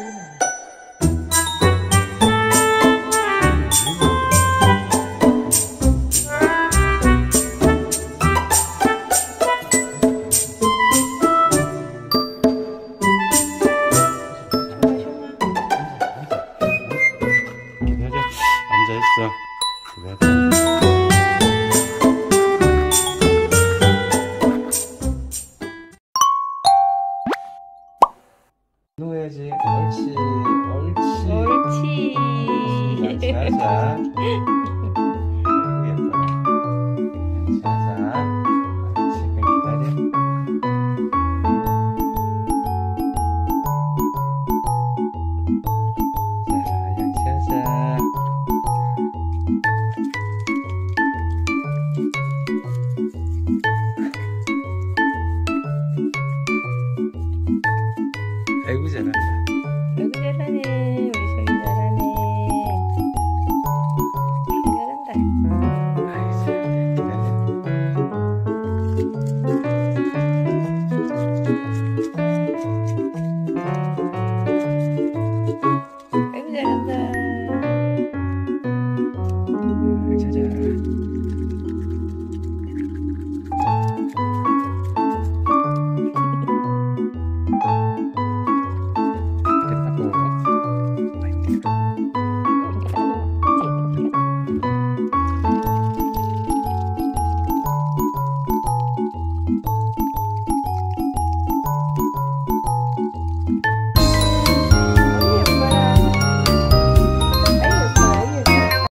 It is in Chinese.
Amen. 嗯。